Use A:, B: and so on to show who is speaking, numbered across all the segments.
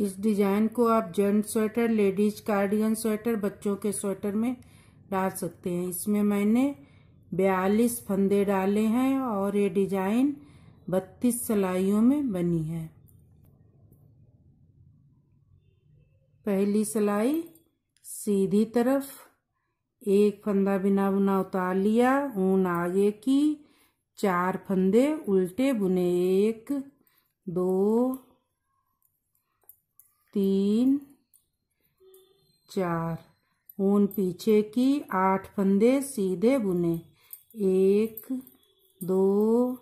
A: इस डिज़ाइन को आप gent sweater, ladies cardigan sweater, बच्चों के स्वेटर में डाल सकते हैं। इसमें मैंने बयालीस फंदे डाले हैं और ये डिज़ाइन बत्तीस सिलाइयों में बनी है। पहली सिलाई सीधी तरफ़, एक फंदा बिना बुना उतार लिया, ऊन आगे की, चार फंदे उल्टे बुने, एक, दो तीन, चार। ऊन पीछे की आठ फंदे सीधे बुने। एक, दो,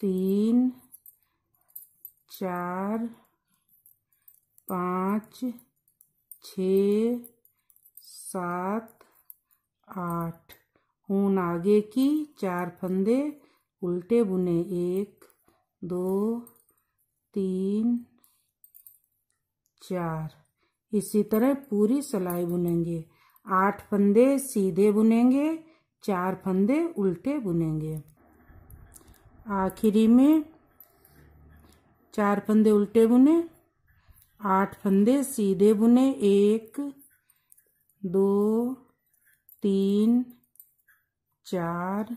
A: तीन, चार, पाँच, छ, सात, आठ। ऊन आगे की चार फंदे उल्टे बुने। एक, दो, तीन चार। इसी तरह पूरी सिलाई बुनेंगे। आठ फंदे सीधे बुनेंगे, चार फंदे उल्टे बुनेंगे। आखिरी में चार फंदे उल्टे बुने, आठ फंदे सीधे बुने। एक, दो, तीन, चार,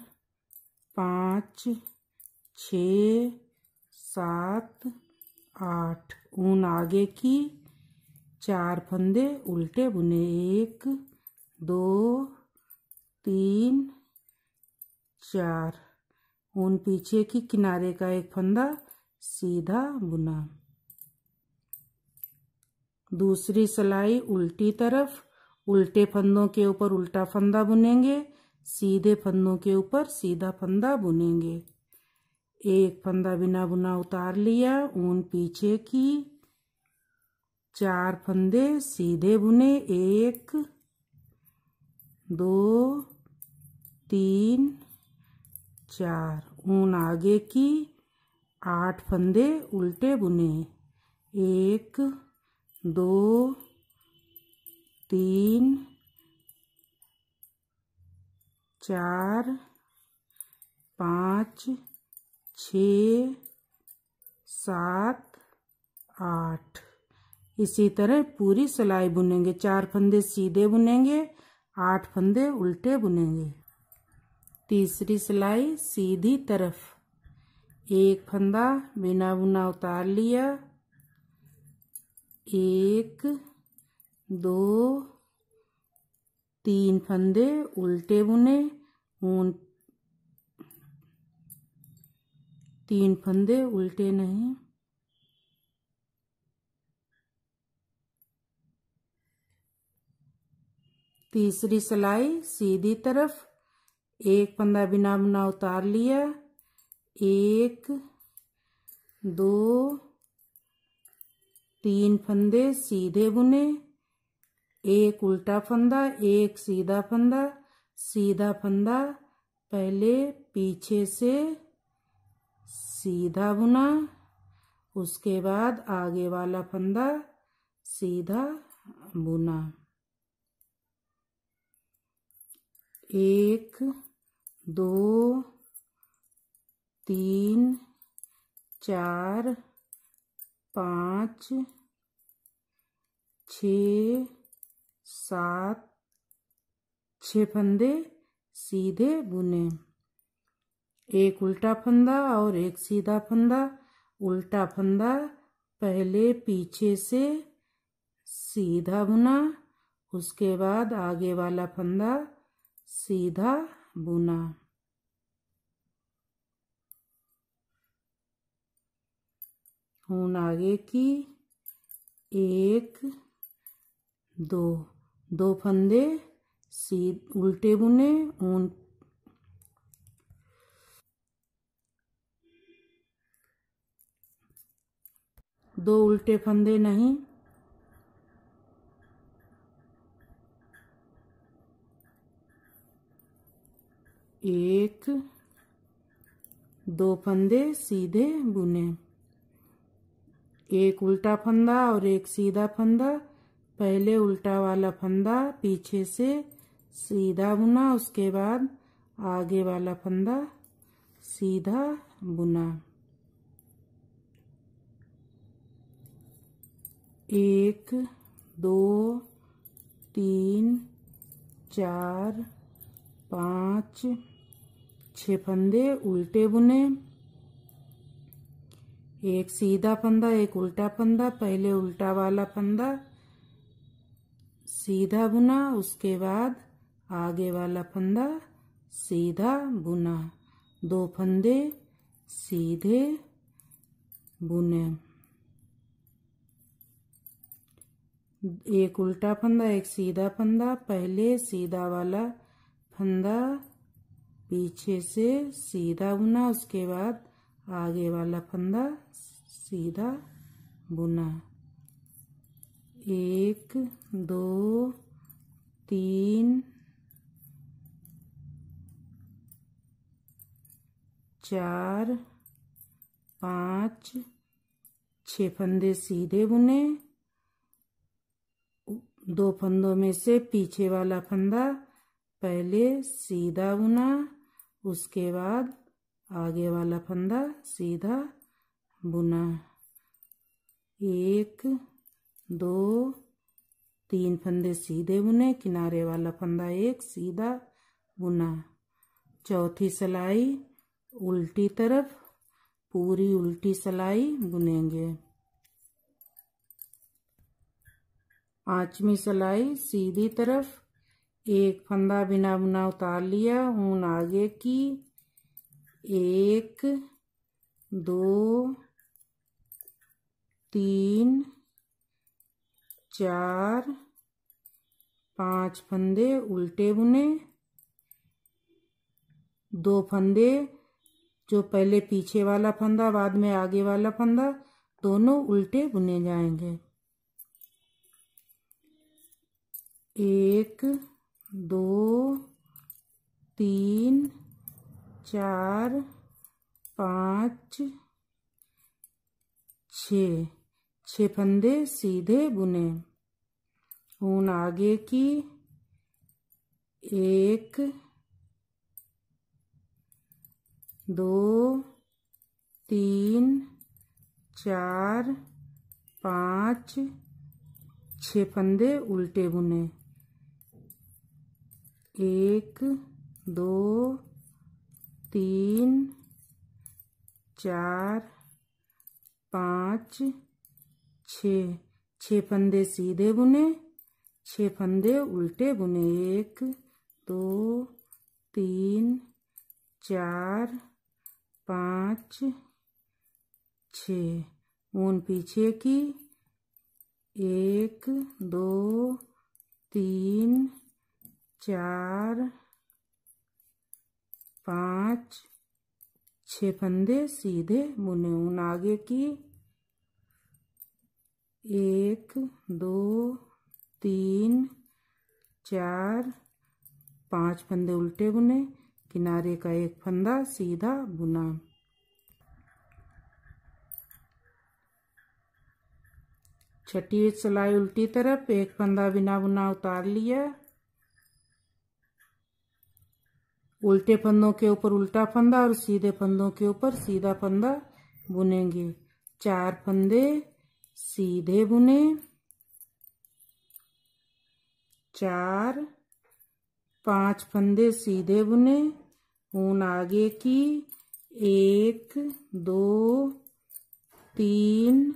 A: पाँच, छ, सात, आठ। ऊन आगे की, चार फंदे उल्टे बुने, एक, दो, तीन, चार। ऊन पीछे की किनारे का एक फंदा सीधा बुना। दूसरी सिलाई उल्टी तरफ़, उल्टे फंदों के ऊपर उल्टा फंदा बुनेंगे, सीधे फंदों के ऊपर सीधा फंदा बुनेंगे। एक फंदा बिना बुना उतार लिया, ऊन पीछे की। चार फंदे सीधे बुने, एक, दो, तीन, चार। ऊन आगे की, आठ फंदे उल्टे बुने, एक, दो, तीन, चार, पाँच छ, सात, आठ। इसी तरह पूरी सिलाई बुनेंगे। चार फंदे सीधे बुनेंगे, आठ फंदे उल्टे बुनेंगे। तीसरी सिलाई सीधी तरफ़। एक फंदा बिना बुना उतार लिया। एक, दो, तीन फंदे उल्टे बुने। ऊन तीन फंदे उल्टे नहीं। तीसरी सिलाई सीधी तरफ़, एक फंदा बिना बुना उतार लिया। एक, दो, तीन फंदे सीधे बुने। एक उल्टा फंदा, एक सीधा फंदा सीधा फंदा पहले पीछे से सीधा बुना, उसके बाद आगे वाला फंदा सीधा बुना। एक, दो, तीन, चार, पाँच, छ, सात, छः फंदे सीधे बुने। एक उल्टा फंदा और एक सीधा फंदा। उल्टा फंदा पहले पीछे से सीधा बुना, उसके बाद आगे वाला फंदा सीधा बुना। ऊन आगे की एक, दो दो फंदे सी, उल्टे बुने, ऊन दो उल्टे फंदे नहीं। एक, दो फंदे सीधे बुने। एक उल्टा फंदा और एक सीधा फंदा। पहले उल्टा वाला फंदा पीछे से सीधा बुना, उसके बाद आगे वाला फंदा सीधा बुना। एक, दो, तीन, चार, पाँच, छः फंदे उल्टे बुने। एक सीधा फंदा, एक उल्टा फंदा, पहले उल्टा वाला फंदा, सीधा बुना, उसके बाद आगे वाला फंदा, सीधा बुना। दो फंदे सीधे बुने। एक उल्टा फंदा, एक सीधा फंदा, पहले सीधा वाला फंदा, पीछे से सीधा बुना, उसके बाद आगे वाला फंदा, सीधा बुना। एक, दो, तीन, चार, पाँच छः फंदे सीधे बुने दो फंदों में से पीछे वाला फंदा पहले सीधा बुना, उसके बाद आगे वाला फंदा सीधा बुना। एक, दो, तीन फंदे सीधे बुने, किनारे वाला फंदा एक सीधा बुना। चौथी सिलाई उल्टी तरफ़, पूरी उल्टी सिलाई बुनेंगे। पांचवी सिलाई सीधी तरफ़, एक फंदा बिना बुना उतार लिया ऊन आगे की। एक, दो, तीन, चार, पाँच फंदे उल्टे बुने। दो फंदे, जो पहले पीछे वाला फंदा, बाद में आगे वाला फंदा, दोनों उल्टे बुने जाएँगे। एक, दो, तीन, चार, पाँच, छ। छः फंदे सीधे बुने। ऊन आगे की। एक, दो, तीन, चार, पाँच, छः फंदे उल्टे बुने। एक, दो, तीन, चार, पाँच, छ। छः फंदे सीधे बुने, छः फंदे उल्टे बुने। एक, दो, तीन, चार, पाँच, छ। ऊन पीछे की। एक, दो, तीन चार, पाँच छः फंदे सीधे बुने ऊन आगे की। एक, दो, तीन, चार, पाँच फंदे उल्टे बुने, किनारे का एक फंदा सीधा बुना। छठी सिलाई उल्टी तरफ़, एक फंदा बिना बुना उतार लिया। उल्टे फंदों के ऊपर उल्टा फंदा और सीधे फंदों के ऊपर सीधा फंदा बुनेंगे। चार फंदे सीधे बुने। चार, पाँच फंदे सीधे बुने। ऊन आगे की। एक, दो, तीन,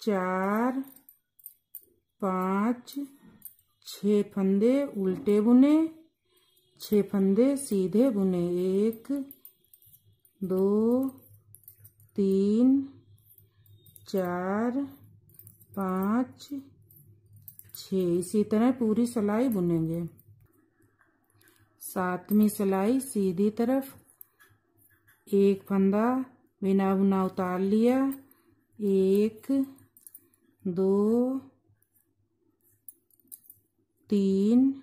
A: चार, पाँच छ फंदे उल्टे बुने। छः फंदे सीधे बुने। एक, दो, तीन, चार, पाँच छ इसी तरह पूरी सिलाई बुनेंगे। सातवीं सिलाई सीधी तरफ़। एक फंदा बिना बुना उतार लिया। एक, दो, तीन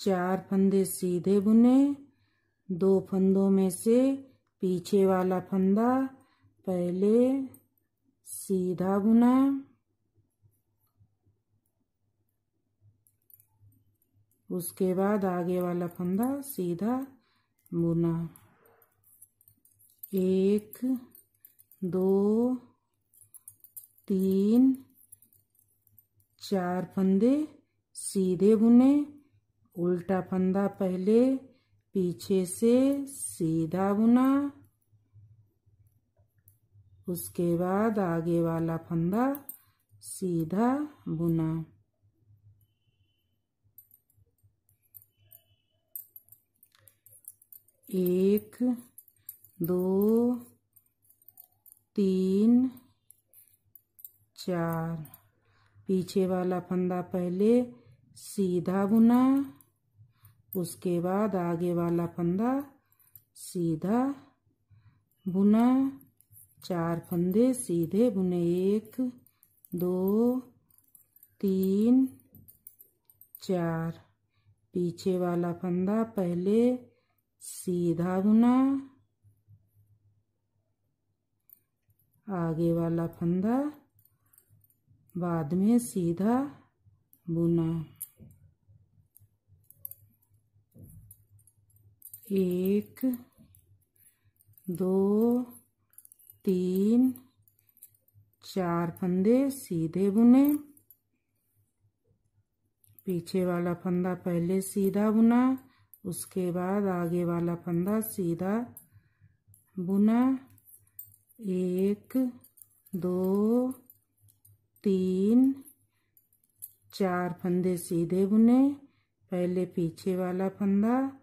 A: चार फंदे सीधे बुने, दो फंदों में से पीछे वाला फंदा पहले सीधा बुना। उसके बाद आगे वाला फंदा सीधा बुना। एक, दो, तीन, चार फंदे सीधे बुने। उल्टा फंदा पहले, पीछे से सीधा बुना। उसके बाद आगे वाला फंदा सीधा बुना। एक, दो, तीन, चार। पीछे वाला फंदा पहले, सीधा बुना। उसके बाद आगे वाला फंदा, सीधा बुना, चार फंदे सीधे बुने, एक, दो, तीन, चार। पीछे वाला फंदा पहले सीधा बुना, आगे वाला फंदा बाद में सीधा बुना। एक, दो, तीन, चार फंदे सीधे बुने। पीछे वाला फंदा पहले सीधा बुना, उसके बाद आगे वाला फंदा सीधा बुना। एक, दो, तीन, चार फंदे सीधे बुने। पहले पीछे वाला फंदा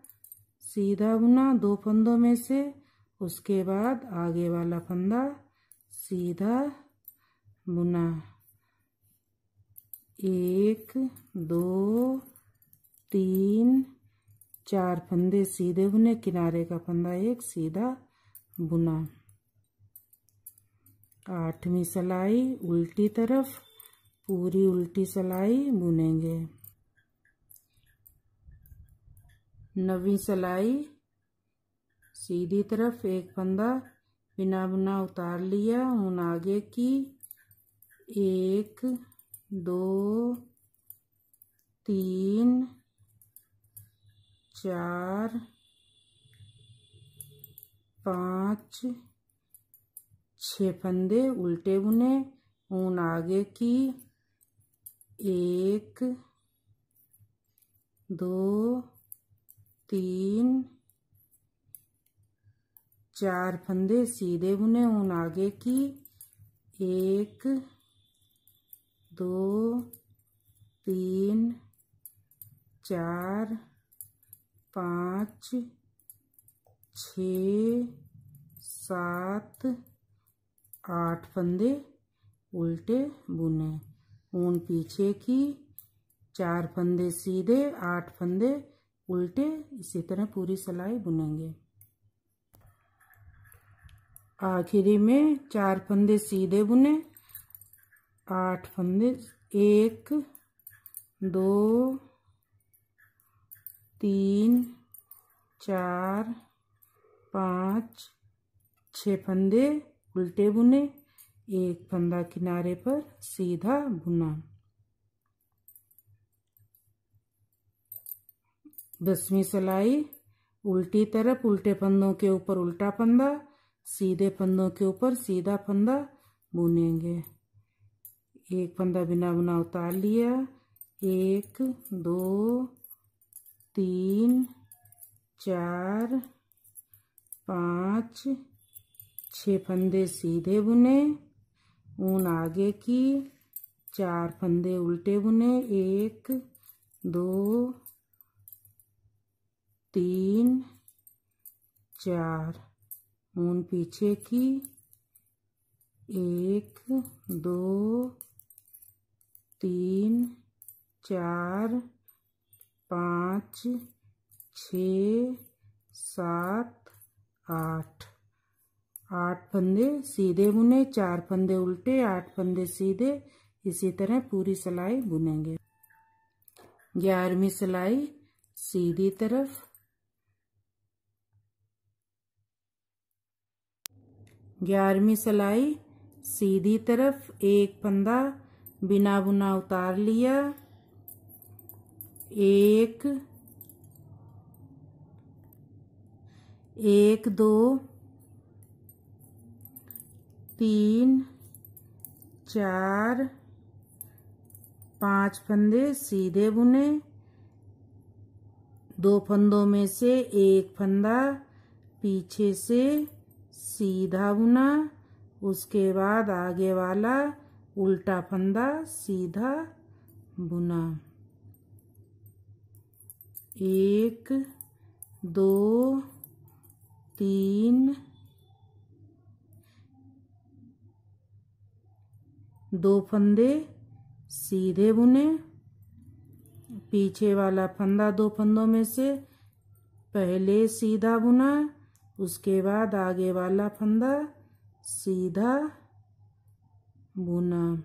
A: सीधा बुना दो फंदों में से, उसके बाद आगे वाला फंदा सीधा बुना। एक, दो, तीन, चार फंदे सीधे बुने, किनारे का फंदा एक, सीधा बुना। आठवीं सलाई, उल्टी तरफ़, पूरी उल्टी सलाई बुनेंगे। नवी सिलाई, सीधी तरफ़ एक फंदा बिना बुना उतार लिया ऊन आगे की? एक, दो, तीन, चार, पाँच छ फंदे उल्टे बुने ऊन आगे की? एक, दो तीन, चार फंदे सीधे बुने ऊन आगे की, एक, दो, तीन, चार, पाँच, छ, सात, आठ फंदे उल्टे बुने ऊन पीछे की, चार फंदे सीधे, आठ फंदे उल्टे इसी तरह पूरी सिलाई बुनेंगे। आखिरी में चार फंदे सीधे बुने। आठ फंदे, एक, दो, तीन, चार, पाँच छ फंदे उल्टे बुने। एक फंदा किनारे पर सीधा बुना। दसवीं सिलाई, उल्टी तरफ़ उल्टे फंदों के ऊपर उल्टा फंदा, सीधे फंदों के ऊपर सीधा फंदा, बुनेंगे। एक फंदा बिना बुना उतार लिया। एक, दो, तीन, चार, पाँच छ फंदे सीधे बुने। ऊन आगे की, चार फंदे उल्टे बुने। एक, दो तीन, चार। ऊन पीछे की। एक, दो, तीन, चार, पाँच, छ, सात, आठ। आठ फंदे सीधे बुने, चार फंदे उल्टे, आठ फंदे सीधे। इसी तरह पूरी सिलाई बुनेंगे। ग्यारहवीं सिलाई सीधी तरफ़ ग्यारहवीं सिलाई, सीधी तरफ़ एक फंदा, बिना बुना उतार लिया। एक एक, दो, तीन, चार, पाँच फंदे सीधे बुने। दो फंदों में से एक फंदा पीछे से सीधा बुना, उसके बाद आगे वाला उल्टा फंदा सीधा बुना। एक, दो, तीन, दो फंदे सीधे बुने। पीछे वाला फंदा दो फंदों में से पहले सीधा बुना। उसके बाद आगे वाला फंदा सीधा बुना।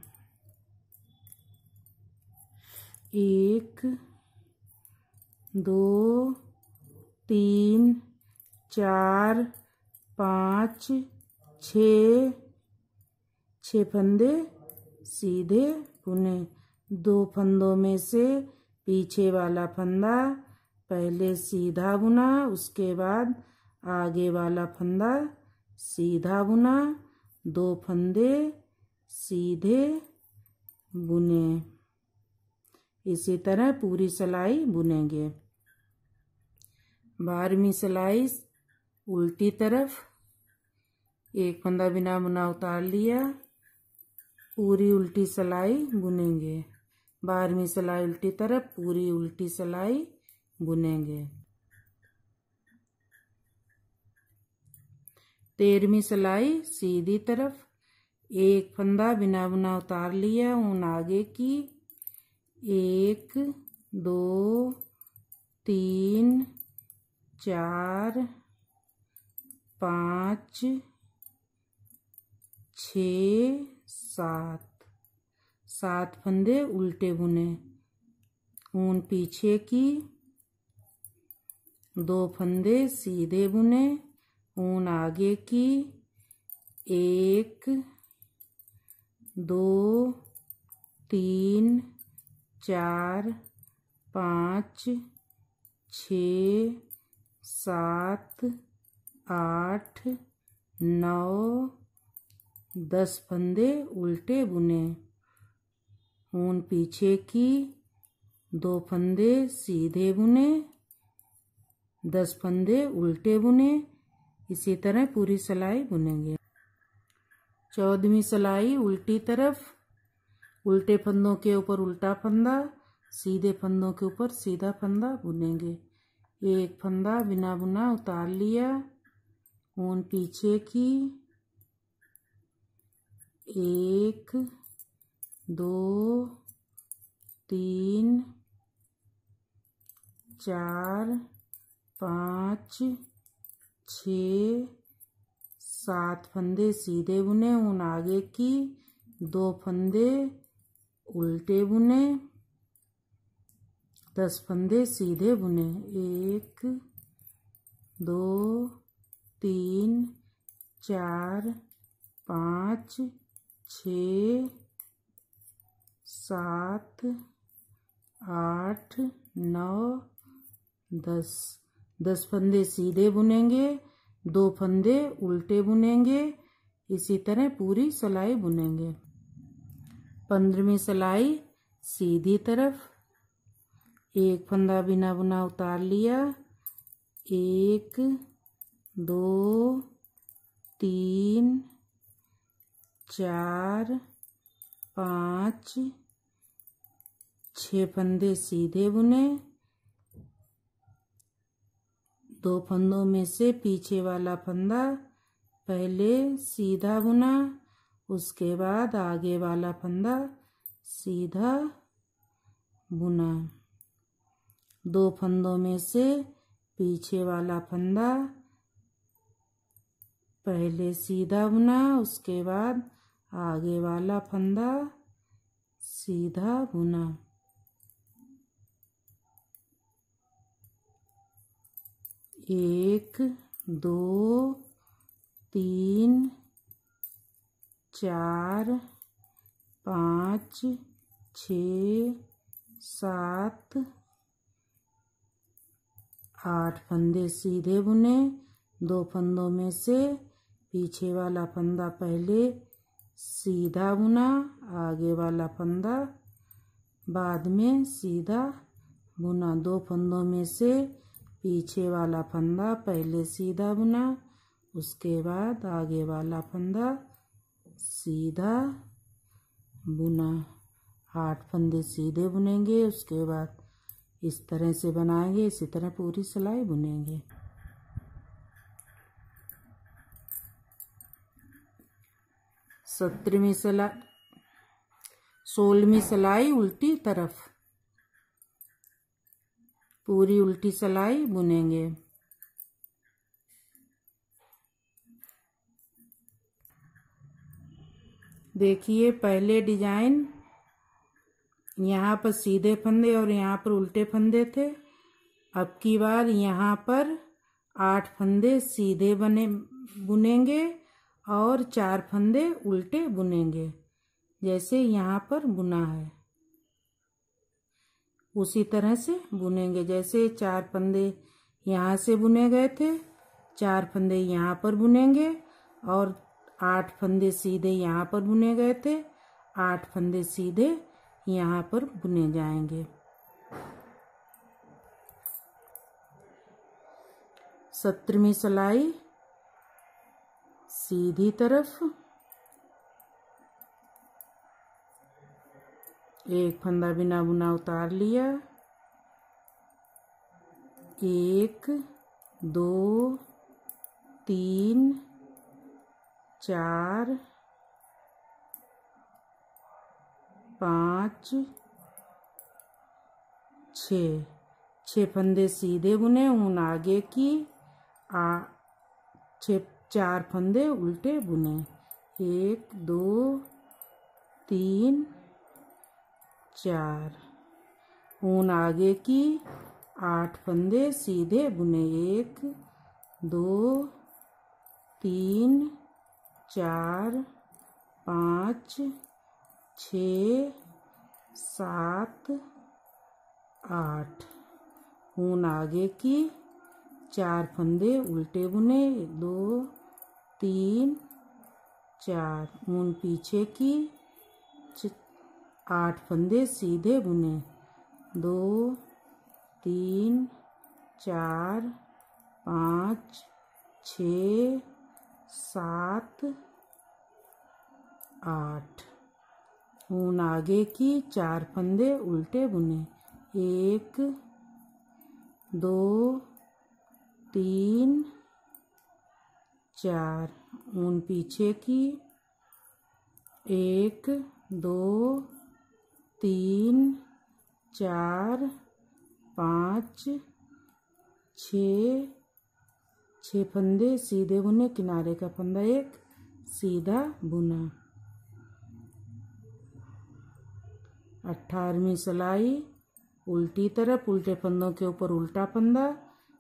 A: एक, दो, तीन, चार, पाँच, छ, छः फंदे सीधे बुने। दो फंदों में से पीछे वाला फंदा पहले सीधा बुना, उसके बाद आगे वाला फंदा, सीधा बुना, दो फंदे, सीधे बुने। इसी तरह पूरी सिलाई बुनेंगे। बारहवीं सिलाई उल्टी तरफ़, एक फंदा बिना बुना उतार लिया, पूरी उल्टी सिलाई बुनेंगे। बारहवीं सिलाई उल्टी तरफ़, पूरी उल्टी सिलाई बुनेंगे। तेरहवीं सिलाई सीधी तरफ़। एक फंदा बिना बुना उतार लिया ऊन आगे की। एक, दो, तीन, चार, पाँच छ सात। सात फंदे उल्टे बुने। ऊन पीछे की। दो फंदे सीधे बुने। ऊन आगे की। एक, दो, तीन, चार, पाँच, छ, सात, आठ, नौ, दस फंदे उल्टे बुने। ऊन पीछे की, दो फंदे सीधे बुने, दस फंदे उल्टे बुने। इसी तरह पूरी सिलाई बुनेंगे। चौदहवीं सिलाई उल्टी तरफ़, उल्टे फंदों के ऊपर उल्टा फंदा, सीधे फंदों के ऊपर सीधा फंदा बुनेंगे। एक फंदा बिना बुना उतार लिया, ऊन पीछे की। एक, दो, तीन, चार, पाँच छ सात फंदे सीधे बुने, उन आगे की दो फंदे उल्टे बुने, दस फंदे सीधे बुने। एक, दो, तीन, चार, पाँच छ सात, आठ, नौ, दस। दस फंदे सीधे बुनेंगे, दो फंदे उल्टे बुनेंगे, इसी तरह पूरी सिलाई बुनेंगे। पंद्रहवीं सिलाई, सीधी तरफ़। एक फंदा बिना बुना उतार लिया। एक, दो, तीन, चार, पाँच छः फंदे सीधे बुने। दो फंदों में से पीछे वाला फंदा, पहले सीधा बुना, उसके बाद आगे वाला फंदा सीधा बुना। दो फंदों में से पीछे वाला फंदा, पहले सीधा बुना, उसके बाद आगे वाला फंदा सीधा बुना। एक, दो, तीन, चार, पाँच, छ, सात, आठ फंदे सीधे बुने। दो फंदों में से पीछे वाला फंदा पहले सीधा बुना, आगे वाला फंदा बाद में सीधा बुना। दो फंदों में से पीछे वाला फंदा पहले सीधा बुना, उसके बाद आगे वाला फंदा सीधा बुना। आठ फंदे सीधे बुनेंगे, उसके बाद इस तरह से बनाएँगे, इसी तरह पूरी सिलाई बुनेंगे। सत्रहवीं सिलाई, सोलहवीं सिलाई उल्टी तरफ़। पूरी उल्टी सिलाई बुनेंगे। देखिए, पहले डिज़ाइन यहाँ पर सीधे फंदे और यहाँ पर उल्टे फंदे थे। अब की बार यहाँ पर आठ फंदे सीधे बने, बुनेंगे और चार फंदे उल्टे बुनेंगे, जैसे यहाँ पर बुना है। उसी तरह से बुनेंगे। जैसे चार फंदे यहाँ से बुने गए थे, चार फंदे यहाँ पर बुनेंगे और आठ फंदे सीधे यहाँ पर बुने गए थे, आठ फंदे सीधे यहाँ पर बुने जाएँगे। सत्रहवीं सिलाई, सीधी तरफ़ एक फंदा बिना बुना उतार लिया। एक, दो, तीन, चार, पाँच, छ। छः फंदे सीधे बुने, ऊन आगे की, आ, छ, चार फंदे उल्टे बुने। एक, दो, तीन चार। ऊन आगे की। आठ फंदे सीधे बुने एक, दो, तीन, चार, पाँच, छ, सात, आठ। ऊन आगे की। चार फंदे उल्टे बुने, दो, तीन, चार। ऊन पीछे की। आठ फंदे सीधे बुने। दो, तीन, चार, पाँच, छ, सात, आठ। ऊन आगे की चार फंदे उल्टे बुने। एक, दो, तीन, चार। ऊन पीछे की। एक, दो तीन, चार, पाँच, छ, छः फंदे सीधे बुने, किनारे का फंदा एक, सीधा बुना। अठारहवीं सिलाई, उल्टी तरफ़ उल्टे फंदों के ऊपर उल्टा फंदा,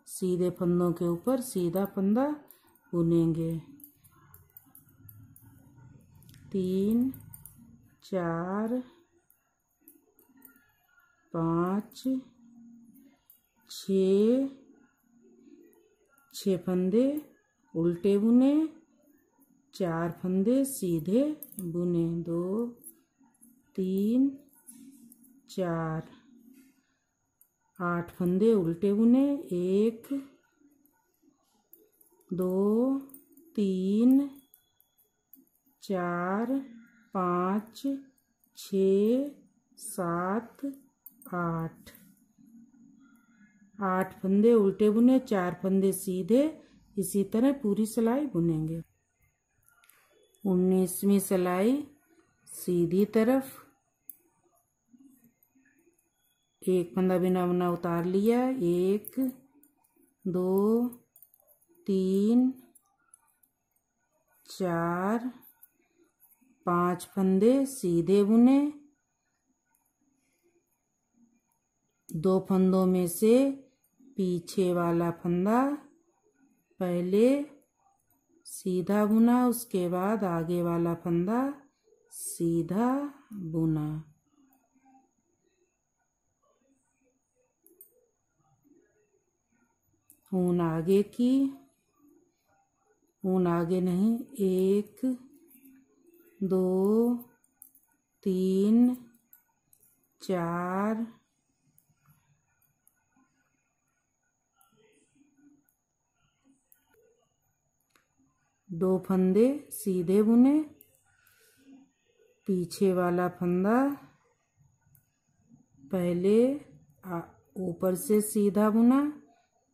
A: सीधे फंदों के ऊपर सीधा फंदा बुनेंगे। तीन, चार पाँच, छ, छः फंदे, उल्टे बुने, चार फंदे सीधे बुने, दो, तीन, चार, आठ फंदे उल्टे बुने, एक, दो, तीन, चार, पाँच, छ, सात आठ। आठ फंदे उल्टे बुने, चार फंदे सीधे, इसी तरह पूरी सिलाई बुनेंगे। उन्नीसवीं सिलाई, सीधी तरफ़। एक फंदा बिना बुना उतार लिया। एक, दो, तीन, चार, पाँच फंदे सीधे बुने। दो फंदों में से पीछे वाला फंदा पहले सीधा बुना, उसके बाद आगे वाला फंदा सीधा बुना। ऊन आगे की, ऊन आगे नहीं, एक, दो, तीन, चार दो फंदे, सीधे बुने, पीछे वाला फंदा, पहले ऊपर से सीधा बुना,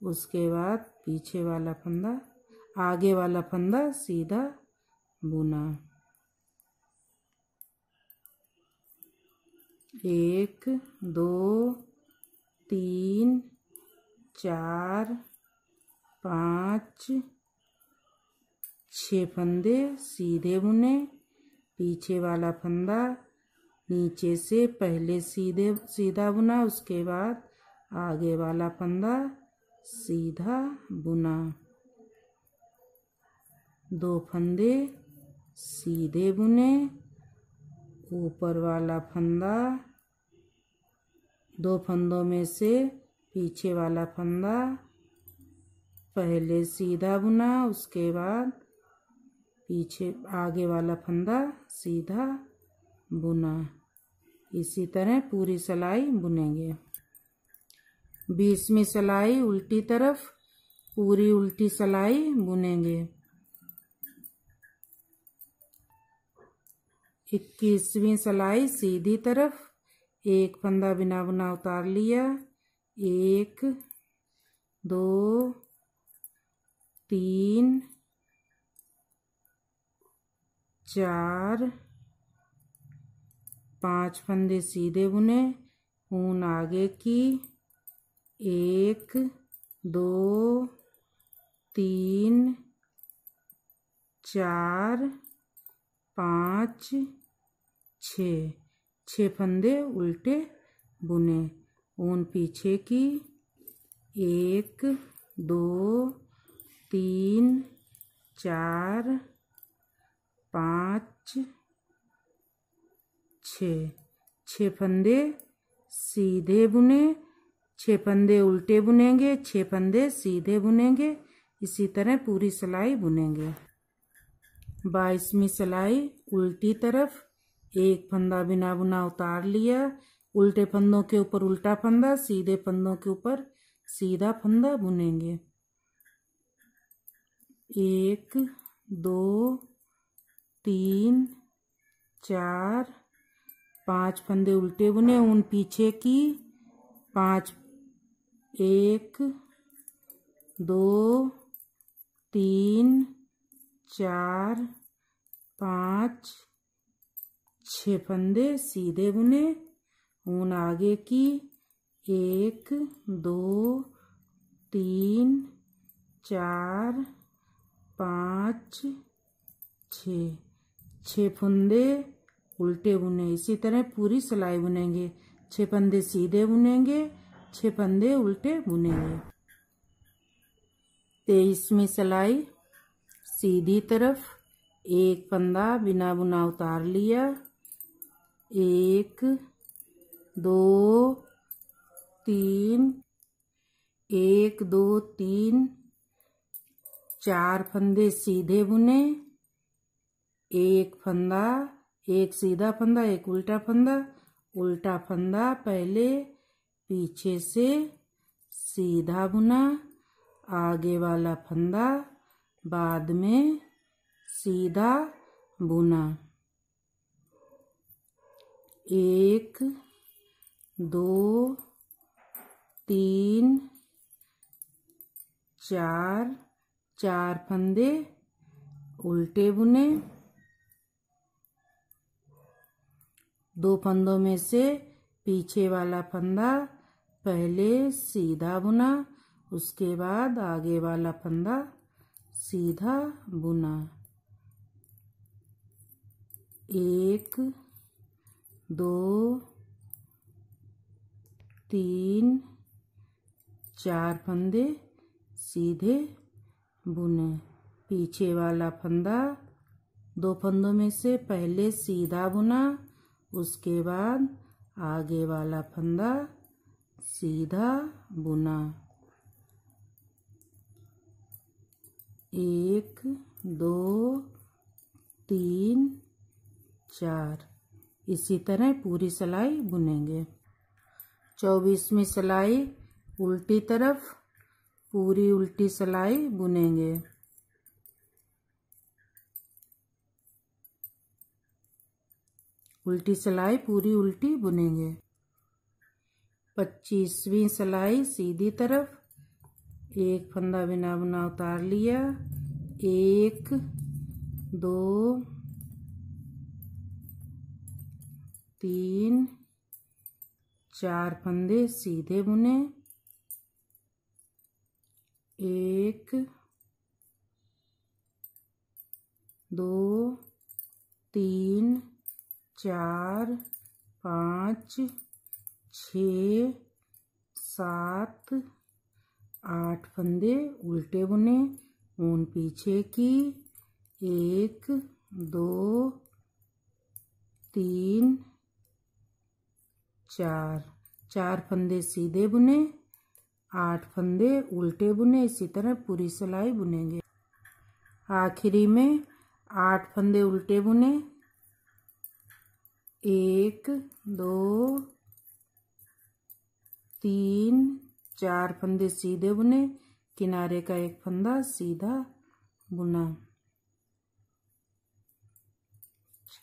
A: उसके बाद पीछे वाला फंदा, आगे वाला फंदा सीधा बुना। एक, दो, तीन, चार, पाँच छः फंदे सीधे बुने, पीछे वाला फंदा नीचे से पहले सीधे, सीधा बुना, उसके बाद आगे वाला फंदा सीधा बुना। दो फंदे सीधे बुने, ऊपर वाला फंदा, दो फंदों में से पीछे वाला फंदा, पहले सीधा बुना, उसके बाद पीछे आगे वाला फंदा सीधा बुना। इसी तरह पूरी सिलाई बुनेंगे। बीसवीं सिलाई उल्टी तरफ़, पूरी उल्टी सिलाई बुनेंगे। इक्कीसवीं सिलाई सीधी तरफ़, एक फंदा बिना बुना उतार लिया। एक, दो, तीन चार। पाँच फंदे सीधे बुने ऊन आगे की। एक, दो, तीन, चार, पाँच छ छः फंदे उल्टे बुने, ऊन पीछे की। एक, दो, तीन, चार पाँच, छ। छः फंदे सीधे बुने, छः फंदे उल्टे बुनेंगे, छः फंदे सीधे बुनेंगे, इसी तरह पूरी सिलाई बुनेंगे। बाईसवीं सिलाई उल्टी तरफ़, एक फंदा बिना बुना उतार लिया, उल्टे फंदों के ऊपर उल्टा फंदा, सीधे फंदों के ऊपर सीधा फंदा बुनेंगे। एक, दो तीन, चार, पाँच फंदे उल्टे बुने, उन पीछे की, पाँच, एक, दो, तीन, चार, पाँच छः फंदे सीधे बुने ऊन आगे की, एक, दो, तीन, चार, पाँच छ छः फंदे उल्टे बुने, इसी तरह पूरी सिलाई बुनेंगे। छः फंदे सीधे बुनेंगे छः फंदे उल्टे बुनेंगे। तेईसवीं सिलाई, सीधी तरफ़, एक फंदा बिना बुना उतार लिया। एक, दो, तीन, एक, दो, तीन, चार फंदे सीधे बुने। एक फंदा, एक सीधा फंदा, एक उल्टा फंदा उल्टा फंदा पहले, पीछे से, सीधा बुना, आगे वाला फंदा, बाद में, सीधा बुना। एक, दो, तीन, चार चार फंदे, उल्टे बुने। दो फंदों में से पीछे वाला फंदा पहले सीधा बुना, उसके बाद आगे वाला फंदा सीधा बुना। एक, दो, तीन, चार फंदे सीधे बुने। पीछे वाला फंदा दो फंदों में से पहले सीधा बुना उसके बाद आगे वाला फंदा सीधा बुना। एक, दो, तीन, चार। इसी तरह पूरी सिलाई बुनेंगे। चौबीसवीं सिलाई उल्टी तरफ़ पूरी उल्टी सिलाई बुनेंगे। उल्टी सिलाई, पूरी उल्टी बुनेंगे। पच्चीसवीं सिलाई, सीधी तरफ़। एक फंदा बिना बुना उतार लिया। एक, दो, तीन, चार फंदे सीधे बुने। एक, दो, तीन चार, पाँच, छ, सात, आठ फंदे उल्टे बुने, ऊन पीछे की, एक, दो, तीन, चार। चार फंदे सीधे बुने, आठ फंदे उल्टे बुने, इसी तरह पूरी सिलाई बुनेंगे। आखिरी में आठ फंदे उल्टे बुने एक, दो, तीन, चार फंदे सीधे बुने। किनारे का एक फंदा सीधा बुना।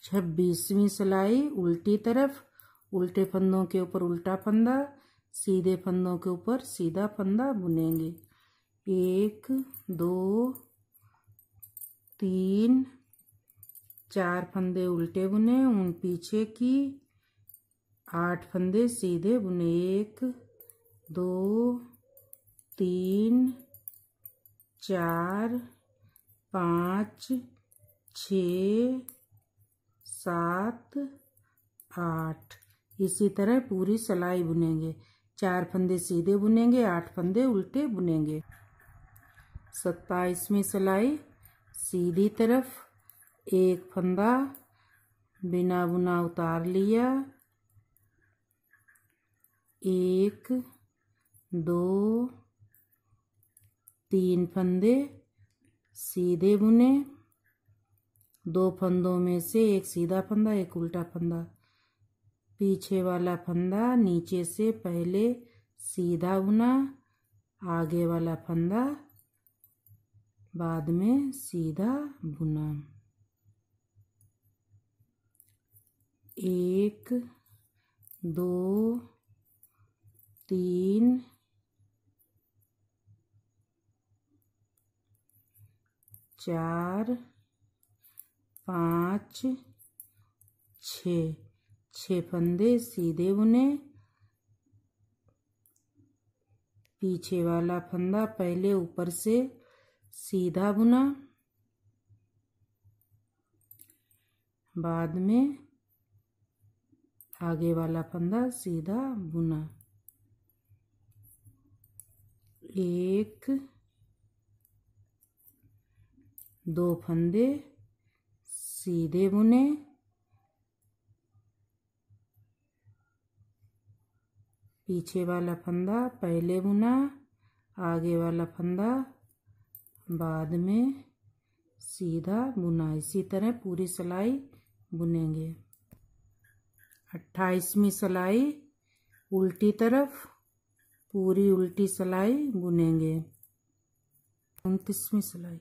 A: छब्बीसवीं सिलाई उल्टी तरफ़, उल्टे फंदों के ऊपर उल्टा फंदा, सीधे फंदों के ऊपर सीधा फंदा बुनेंगे। एक, दो, तीन चार फंदे उल्टे बुने, उन पीछे की आठ फंदे सीधे बुने। एक, दो, तीन, चार, पाँच, छ, सात, आठ। इसी तरह पूरी सिलाई बुनेंगे। चार फंदे सीधे बुनेंगे, आठ फंदे उल्टे बुनेंगे। सत्ताईसवीं सिलाई, सीधी तरफ़। एक फंदा, बिना बुना उतार लिया। एक, दो, तीन फंदे सीधे बुने। दो फंदों में से एक सीधा फंदा, एक उल्टा फंदा। पीछे वाला फंदा नीचे से पहले सीधा बुना, आगे वाला फंदा बाद में सीधा बुना। एक, दो, तीन, चार, पाँच, छ। छः फंदे सीधे बुने। पीछे वाला फंदा पहले ऊपर से सीधा बुना। बाद में आगे वाला फंदा सीधा बुना। एक, दो फंदे सीधे बुने। पीछे वाला फंदा पहले बुना, आगे वाला फंदा बाद में सीधा बुना। इसी तरह पूरी सिलाई बुनेंगे। अट्ठाईसवीं सिलाई, उल्टी तरफ़, पूरी उल्टी सिलाई बुनेंगे। उनतीसवीं सिलाई।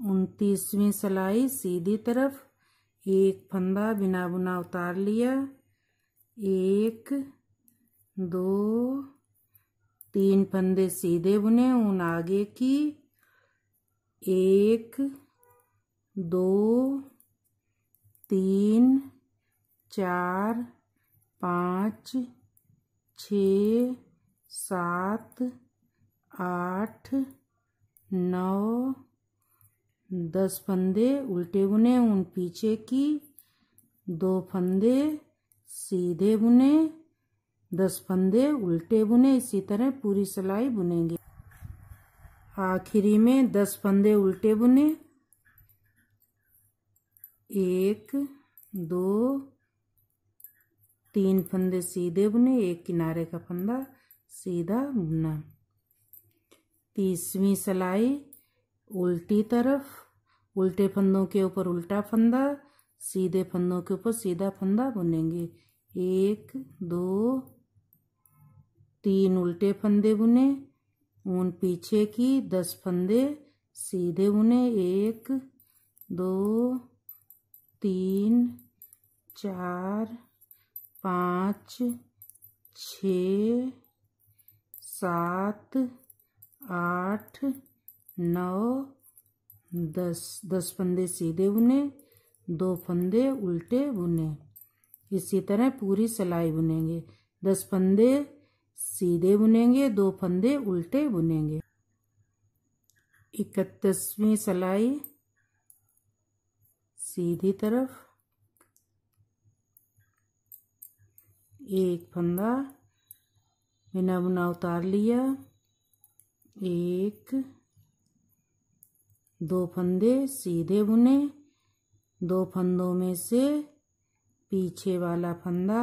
A: उनतीसवीं सिलाई सीधी तरफ़, एक फंदा बिना बुना उतार लिया। एक, दो, तीन फंदे सीधे बुने उन आगे की। एक, दो तीन, चार, पाँच, छ, सात, आठ, नौ, दस फंदे उल्टे बुने उन पीछे की, दो फंदे सीधे बुने, दस फंदे उल्टे बुने, इसी तरह पूरी सिलाई बुनेंगे। आखिरी में दस फंदे उल्टे बुने एक, दो, तीन फंदे सीधे बुने, एक किनारे का फंदा सीधा बुना। तीसवीं सिलाई, उल्टी तरफ़, उल्टे फंदों के ऊपर उल्टा फंदा, सीधे फंदों के ऊपर सीधा फंदा बुनेंगे। एक, दो, तीन उल्टे फंदे बुने, ऊन पीछे की दस फंदे सीधे बुने। एक, दो तीन, चार, पाँच, छ, सात, आठ, नौ, दस। दस फंदे सीधे बुने, दो फंदे उल्टे बुने। इसी तरह पूरी सिलाई बुनेंगे। दस फंदे सीधे बुनेंगे, दो फंदे उल्टे बुनेंगे। इकतीसवीं सिलाई सीधी तरफ़। एक फंदा बिना बुना उतार लिया। एक, दो फंदे सीधे बुने। दो फंदों में से पीछे वाला फंदा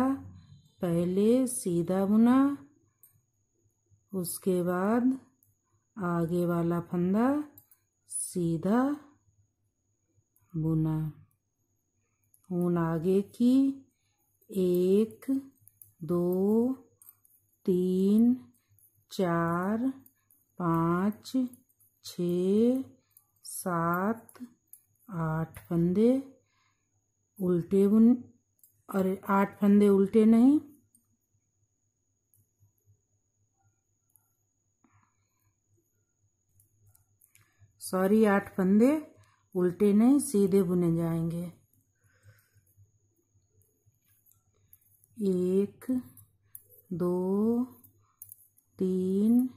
A: पहले सीधा बुना। उसके बाद आगे वाला फंदा सीधा बुना ऊन आगे की। एक, दो, तीन, चार, पाँच, छ, सात, आठ फंदे। उल्टे बुन अरे, आठ फंदे उल्टे नहीं। सॉरी, आठ फंदे। उल्टे नहीं, सीधे बुने जाएँगे। एक, दो, तीन,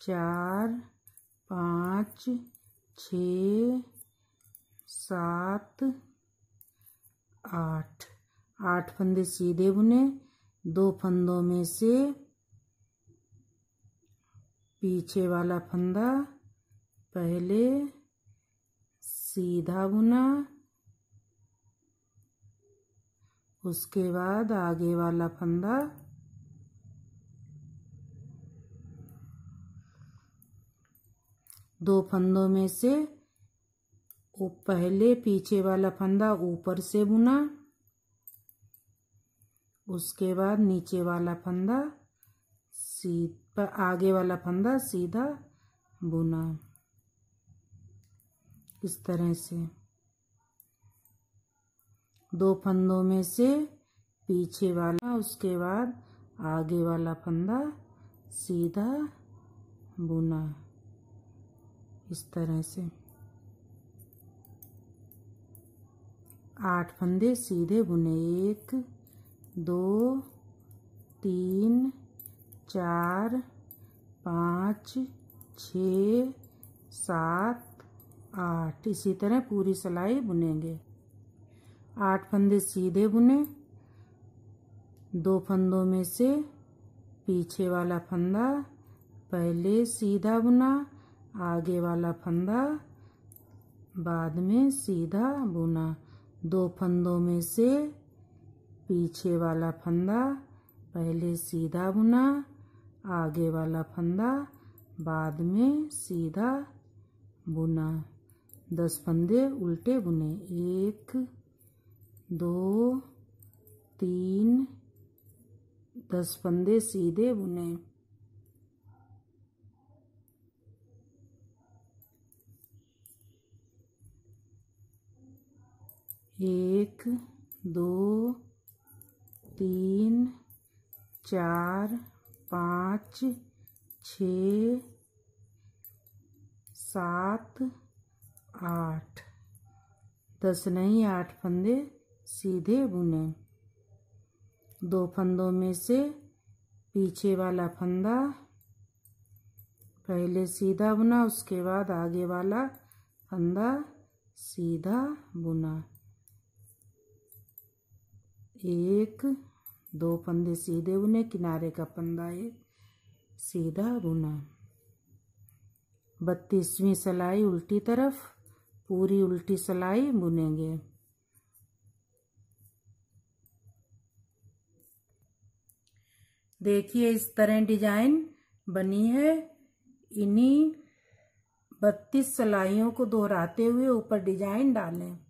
A: चार, पाँच, छ, सात, आठ। आठ फंदे सीधे बुने, दो फंदों में से पीछे वाला फंदा पहले सीधा बुना। उसके बाद आगे वाला फंदा। दो फंदों में से पहले पीछे वाला फंदा ऊपर से बुना। उसके बाद नीचे वाला फंदा सीधा, आगे वाला फंदा सीधा बुना। इस तरह से। दो फंदों में से पीछे वाला, उसके बाद आगे वाला फंदा सीधा बुना। इस तरह से। आठ फंदे सीधे बुने। एक, दो, तीन, चार, पाँच, छ, सात आठ। इसी तरह पूरी सिलाई बुनेंगे। आठ फंदे सीधे बुने। दो फंदों में से पीछे वाला फंदा, पहले सीधा बुना, आगे वाला फंदा, बाद में सीधा बुना। दो फंदों में से पीछे वाला फंदा, पहले सीधा बुना, आगे वाला फंदा, बाद में सीधा बुना। दस फंदे उल्टे बुने। एक, दो, तीन, दस फंदे सीधे बुने। एक, दो, तीन, चार, पाँच, छ, सात आठ। दस नहीं, आठ फंदे सीधे बुने। दो फंदों में से पीछे वाला फंदा, पहले सीधा बुना, उसके बाद आगे वाला फंदा सीधा बुना। एक, दो फंदे सीधे बुने, किनारे का फंदा एक सीधा बुना। बत्तीसवीं सिलाई उल्टी तरफ़ पूरी उल्टी सिलाई बुनेंगे। देखिए इस तरह डिज़ाइन बनी है। इन्हीं बत्तीस सिलाइयों को दोहराते हुए ऊपर डिज़ाइन डालें।